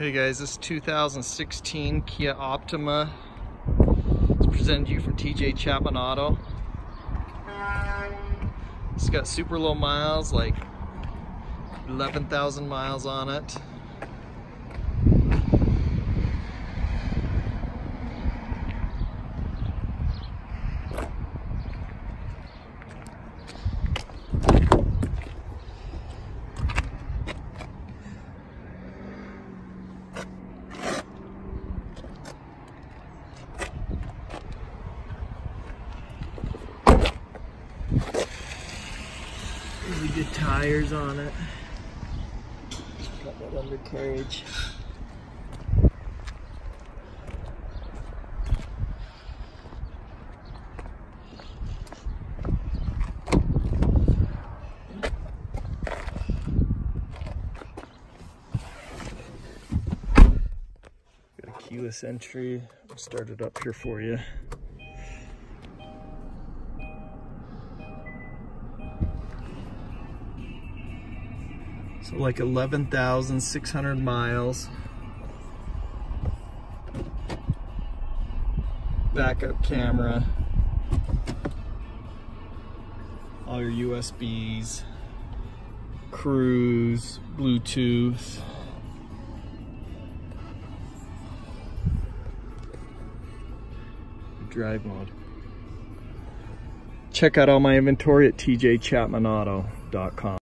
Okay guys, this 2016 Kia Optima. It's presented to you from TJ Chapman Auto. It's got super low miles, like 11,000 miles on it. Really good tires on it. Got that undercarriage. Got a keyless entry. I'll start it up here for you. So like 11,600 miles. Backup camera. All your USBs. Cruise, Bluetooth. Drive mode. Check out all my inventory at tjchapmanauto.com.